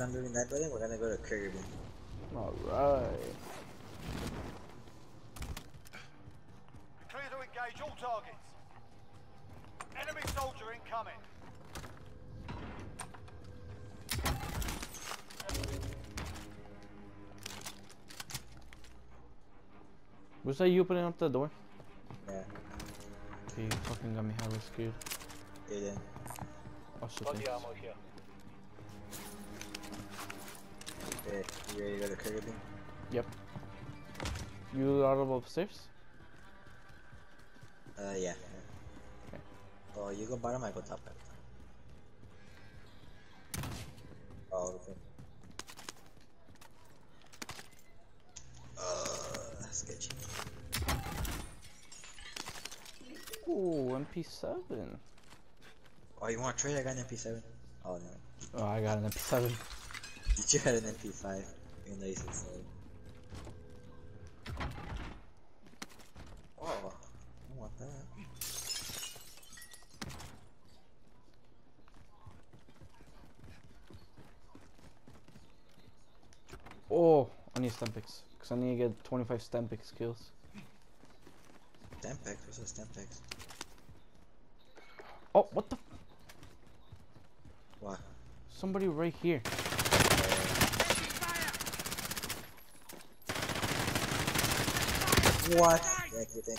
done looting that building, we're gonna go to Kirby. Alright. Clear to engage all targets. Enemy soldier incoming. Was that you opening up the door? Yeah, Okay, you fucking got me hella scared. Aiden. Oh shit. Okay, you ready to go to Kirby? Yep. You out of upstairs? Uh, yeah. Okay. Oh, you go bottom, I go top. Oh, okay. Uh, sketchy. Ooh, MP7. Oh, you want to trade? I got an MP7. Oh, no. Oh, I got an MP7. You had an MP5. Even though you said. Oh, I want that. Oh, I need Semtex. Because I need to get 25 Semtex kills. Stampex? What's a Stampex? Oh, what the? What? Somebody right here. What? Yeah, good thing.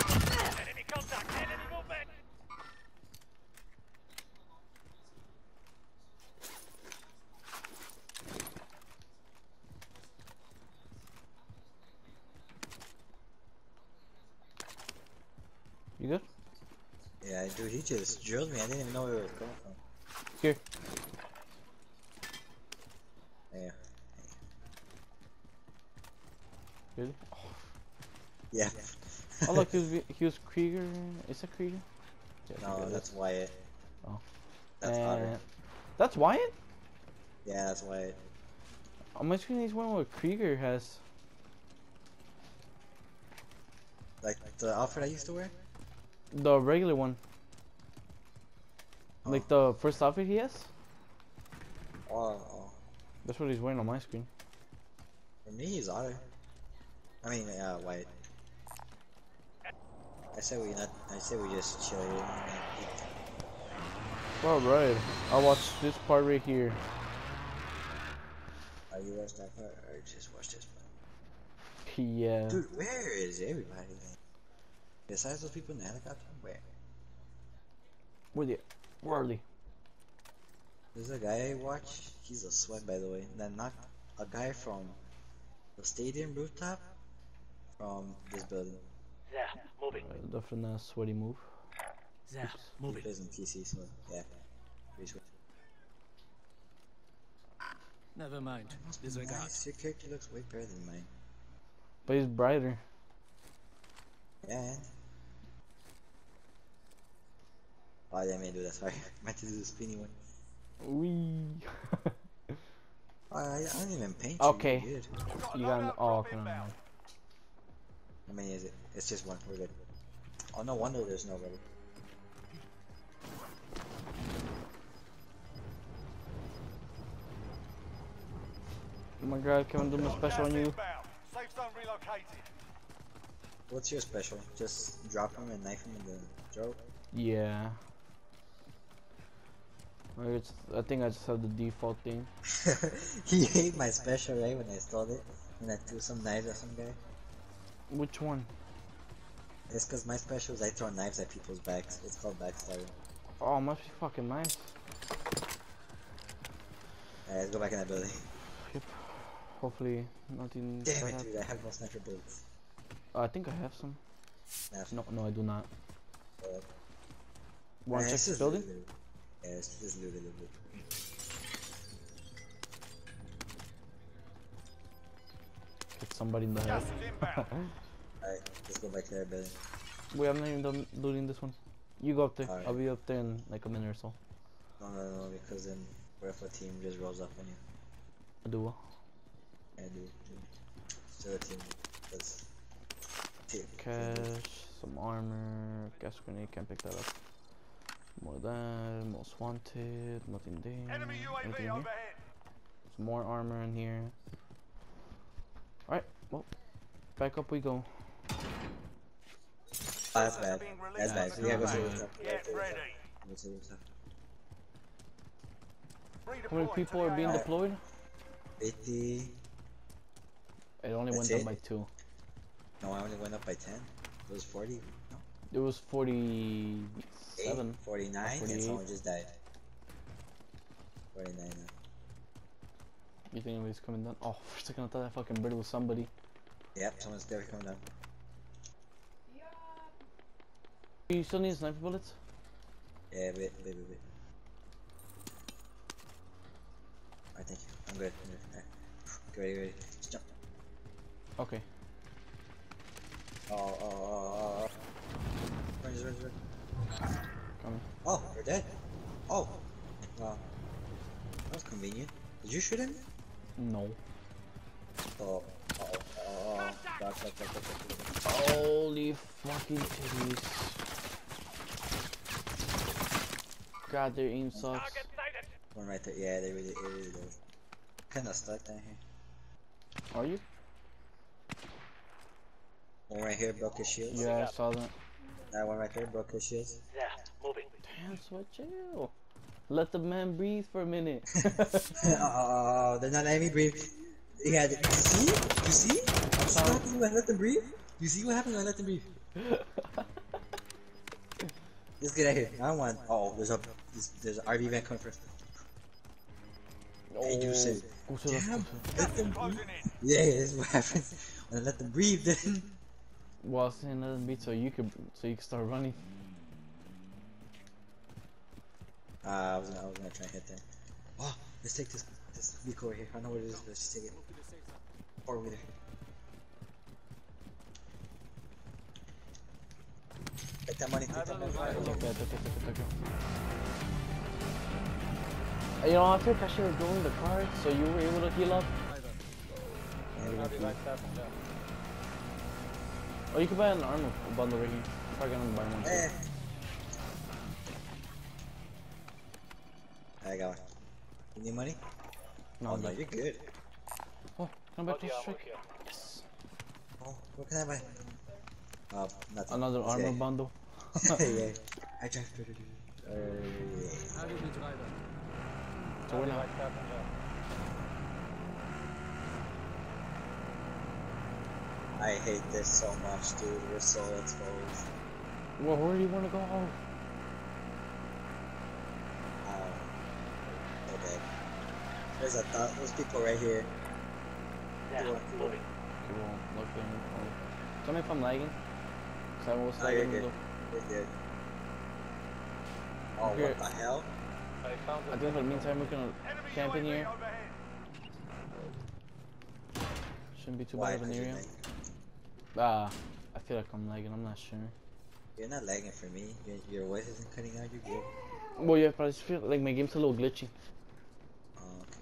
Enemy contact. Enemy movement. You good? Yeah, dude, he just drilled me. I didn't even know where it was coming from. Here. Yeah. Really? Yeah. Oh look, he was, he was Krueger. Is that Krueger? Yeah, no, that's is. Wyatt. Oh. That's Otter. That's Wyatt? Yeah, that's Wyatt. On my screen, he's one what Krueger has. Like the outfit I used to wear? The regular one. Oh. Like the first outfit he has? Oh, oh. That's what he's wearing on my screen. For me, he's Otter. I mean, uh, Wyatt. I say we not. I say we just chill here. and eat. Alright, I'll watch this part right here. Are you watch that part or just watch this part? Yeah. Dude, where is everybody? Besides those people in the helicopter, where? Where the Where are they? There's a guy I watch. He's a sweat, by the way. Then not a guy from the stadium rooftop from this building. There, moving. Uh, definitely a sweaty move. There, He moving. plays in PC, so yeah. Pretty sweet. Never mind. Disregard. Nice. Your character looks way better than mine. But he's brighter. Yeah. and- Oh, I didn't mean do that. Sorry, I meant to do the spinny one. Wee. Oh, I, I don't even paint. Okay. You're good. Got a you got an loadout oh, drop okay, never inbound. mind. How many is it? It's just one. We're good. Oh, no wonder there's nobody. Oh my god, can I do my special on you? Safe zone relocated. What's your special? Just drop him and knife him in the throat? Yeah. Or it's, I think I just have the default thing. he ate my special right when I stole it. And I threw some knives at some guy. Which one? It's cause my special is I throw knives at people's backs. It's called backstabbing. Oh, must be fucking nice. Alright, let's go back in that building. Yep. Hopefully nothing. Damn it, dude, I have no sniper bullets. I think I have some. No, no, I do not. Uh, to check this building? looted. Yeah, it's just looted a little bit. Somebody in the head. Alright, let's go back to that building. We haven't even done looting this one. You go up there. Alright. I'll be up there in like a minute or so. No, no, no, because then what if a team just rolls up on you? I do well. Yeah, dude, dude. Still a team. Because. Team. Cash, some armor, gas grenade, can't pick that up. More of that, most wanted, nothing there. Enemy UAV overhead. Some more armor in here. Alright, well, back up we go. Oh, that's bad. That's bad. So we gotta go to the Right. rooftop. Get ready. Go to the rooftop. How many people are being deployed? 50. It only That's went it? down by two. No, I only went up by 10. It was 40. No. It was Eight, 47. 49, and 48. someone just died. 49 now. You think anybody's coming down? Oh, for a second I thought that fucking bird was somebody. Yep, someone's there coming down. You still need sniper bullets? Yeah, wait, wait, wait, wait. Thank you. I'm good. I'm good. Get ready, ready. Just jump. Okay. Oh, oh, oh, oh. oh. Run, run, run. Coming. Oh, you're dead. Oh. Wow. That was convenient. Did you shoot him? No. Oh, oh, oh, Holy fucking titties. God, their aim sucks. One right there. Yeah, they really, really do. Kinda stuck down here. Are you? One right here broke his shield. Yeah, I saw that. That one right there broke his shield. Yeah, Moving. Damn, sweat chill. Let the man breathe for a minute. oh, they're not letting me breathe. Yeah, you see? You see? You see what happens when I let them breathe? You see what happens when I let them breathe? Let's get out here. I want. Oh, there's a there's, there's an RV van coming first. oh, Hey, you said, go to the left, go Damn, let them breathe. Closing. Yeah, this is what happens when I let them breathe. Then Well, I was saying let them beat so you could so you could start running. uh, I was gonna, I was gonna try and hit them. Oh, let's take this this vehicle over here. I know what it is. Let's just take it. Or over there. Take that money. Take that money. Okay, okay, okay, okay, You know, I think I should have joined the car so you were able to heal up. Yeah, we don't do- Oh, you can buy an armor bundle right here. Probably gonna buy one. Eh. I got one. You need money? No, oh no, you're good. Oh, can I buy cluster strike? Yes. Oh, what can I buy? Uh, nothing. Another Let's armor get- bundle. yeah. I drive. Uh, So we're not. I hate this so much, dude. We're so exposed. Well, where do you want to go? Um, so dead. There's a th- there's people right here. There. Cool, cool. Moving. Look there. Oh. Tell me if I'm lagging. Cause I was Oh, you're good. though. We're good. Oh, Okay. what the hell? I think for the meantime we can camp in here. Shouldn't be too Why? bad of an 'Cause you're area. lagging. Ah, I feel like I'm lagging. I'm not sure. You're not lagging for me. Your, your voice isn't cutting out. You're good. Well, yeah, but I just feel like my game's a little glitchy. Oh, okay.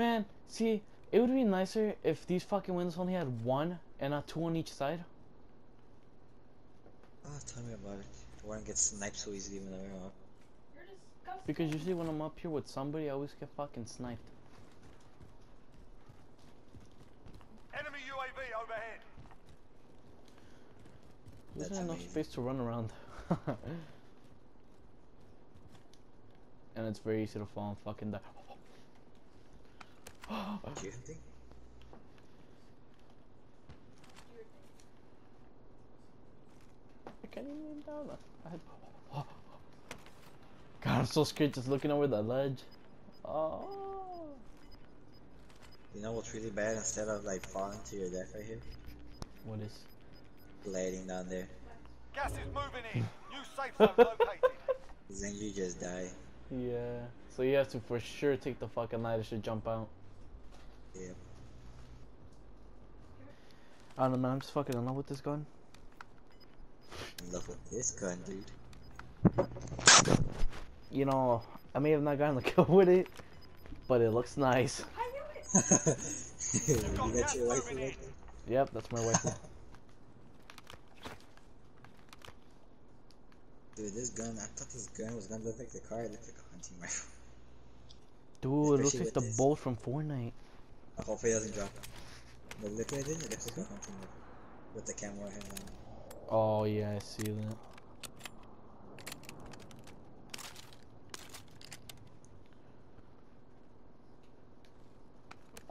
Man, see, it would be nicer if these fucking windows only had one and not two on each side. Oh, tell me about it. I wouldn't get sniped so easily when I'm up. Because usually when I'm up here with somebody, I always get fucking sniped. Enemy UAV overhead. There's That's not enough amazing. space to run around. and it's very easy to fall and fucking die. Do you think? I can't even aim down. I had... God, I'm so scared just looking over the ledge. Oh. You know what's really bad? Instead of like falling to your death right here, What is? gliding down there, Gas is moving in. New safe zone located. then you just die. Yeah. So you have to for sure take the fucking ladder to jump out. Yeah. I don't know, man. I'm just fucking in love with this gun. In love with this gun, dude. You know, I may have not gotten the kill with it, but it looks nice. you got your wife moving in. Yep, that's my rifle. Dude, this gun, I thought this gun was gonna look like the car, it looked like a hunting rifle. Dude, it looks like the with this. boat from Fortnite. I hope it doesn't drop. Look, look at it, it looks like a hunting with the camera head on. Oh yeah, I see that.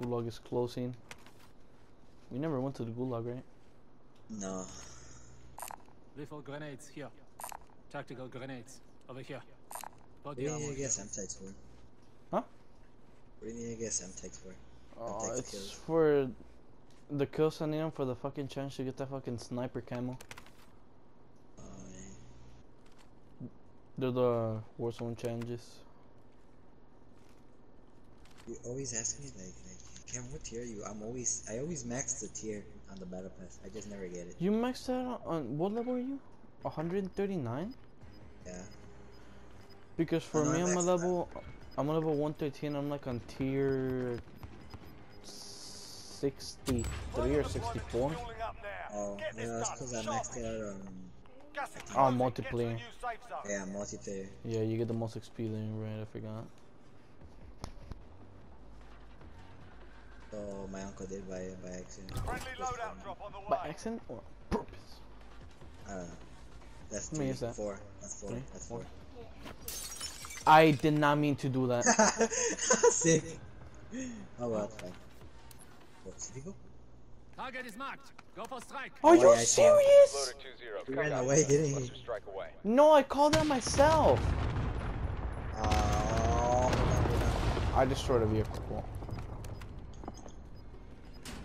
Gulag is closing. We never went to the Gulag, right? No. Lethal grenades here. Tactical grenades over here. What Body do you armor need to here. get Semtex for? Huh? What do you need to get Semtex for? Oh, it's kills. for the kills I need 'em for the fucking chance to get that fucking sniper camo. Uh, They're the Warzone challenges. you always ask me like, like, Cam, what tier are you? I'm always, I always max the tier on the battle pass. I just never get it. You maxed out on what level are you? 139? Yeah. Because for no, me, I'm a level, I'm a level 113. I'm like on tier 63 or 64. Fueling up now. Oh, yeah, that's because I Sharp maxed it. Um, out on, Oh, closing. Get to the multiplayer. new safe zone. yeah, multiplayer. Yeah, you get the most XP then, right? I forgot. So my uncle did by by accident. Friendly loadout drop on the By accident or purpose? I don't know. That's How many three, is that? four. That's four. Three? That's Four. four. I did not mean to do that. Sick. Oh well, it's fine. What, city go? Target is marked. Go for strike. Are Oh, you yeah, I see him. serious? He ran away, didn't he? No, I called that myself. Oh, I destroyed a vehicle.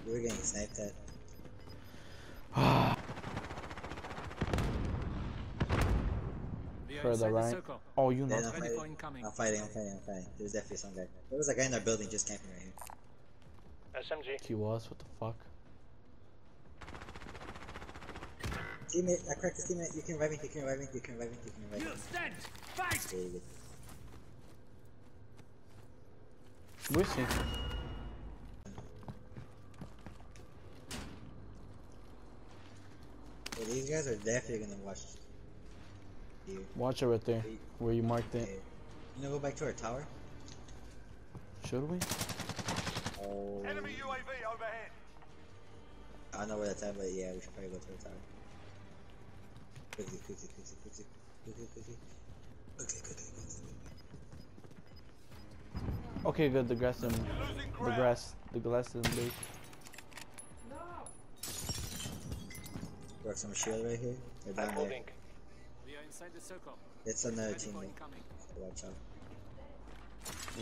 we were getting sniped at. We Further the right. circle. Oh, you know. Then I'm fighting. I'm fighting. I'm fighting. I'm fighting. There's definitely some guy. There was a guy in the building just camping right here. SMG. He was. What the fuck? Teammate, I cracked his teammate. You can revive me. You can revive me. You can revive me. You can revive me. You stand. Fight. Very. Where's he? Well, these guys are definitely gonna watch you. Watch it right there, where you marked it. Okay. You know, go back to our tower. Should we? Enemy UAV overhead. I don't know where that's at, but yeah, we should probably go to the tower. Quickly, quickly, quickly, quickly, quickly, quickly. Okay, quickly, quickly. Okay, good. The grass and the grass, the glass didn't break. Work some shield right here. They're I'm down there. moving. We are inside the circle. It's another Ready team for though. incoming. So watch out.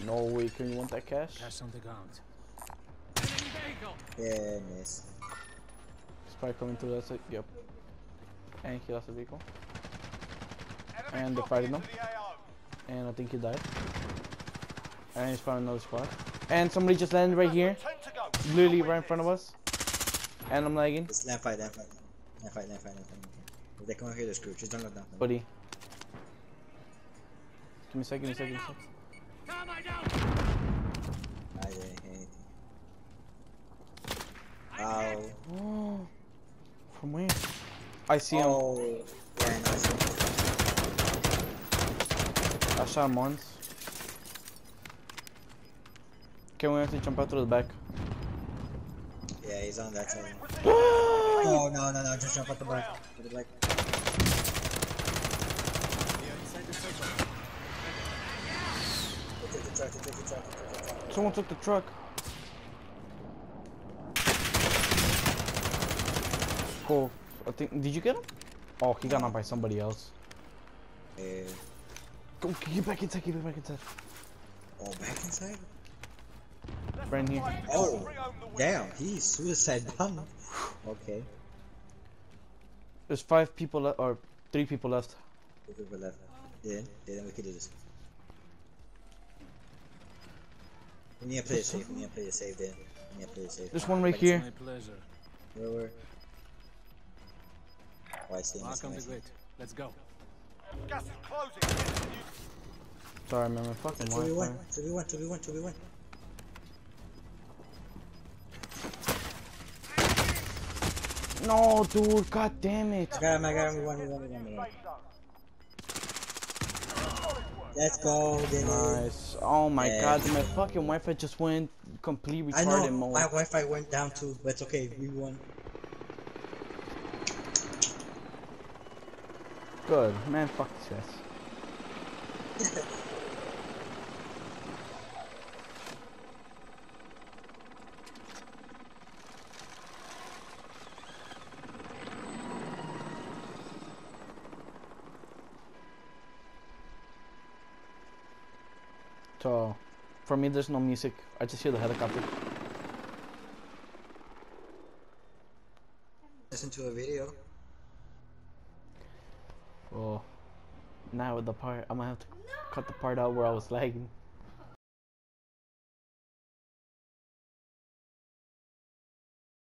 No way. Can you want that cash? Cash on the ground. Enemy vehicle. Yeah, miss. He's coming through that side. Yep. And he lost the vehicle. Enemy And they're dropping fighting into them. the And I think he died. And he's found another spot. And somebody just landed right here. Ten to go. Literally right in front of us. And I'm lagging. It's land fight, land fight. Land fight, land fight, land fight. fight. If they come over here, they're screwed. Just don't look down. Buddy. Give me a second, give me a second. Grenade give me a out. Thermite out. I didn't hit anything. Ow. Oh. From where? I see him. Oh. Yeah, nice. I shot him once. Okay, we have to jump out through the back. Yeah, he's on that side. Oh, no, no, no. Just jump out the back. To the. Someone took the truck. Cool. I think. Did you get him? Oh, he got knocked by somebody else. Yeah. Go, get back inside. Get back inside. Oh, back inside? Right here. five to go. Oh, Bring home the win. damn. He's suicide bombed. Okay. There's five people left, or three people left. Two people left. Yeah, yeah, then we can do this. We need to play it safe. We need to play it safe, then. We need to play it safe. There's one right here. My pleasure. Where, where? The see him. grid. Let's go. Gas is closing. Get to the new Sorry, man. My fucking 2v1, 2v1, 2v1, 2v1. No, dude. God damn it. I got him, I got him. We won, we won, we won, we won. safe zone. Solid work. Let's go, Dennis. Nice. Oh my Yeah. god, my fucking Wi-Fi just went complete I know, mode. my Wi-Fi went down too, but it's okay, we won. Good. Man, fuck this. So, for me, there's no music. I just hear the helicopter. Listen to a video. Oh, now with the part, I'm gonna have to cut the part out where I was lagging.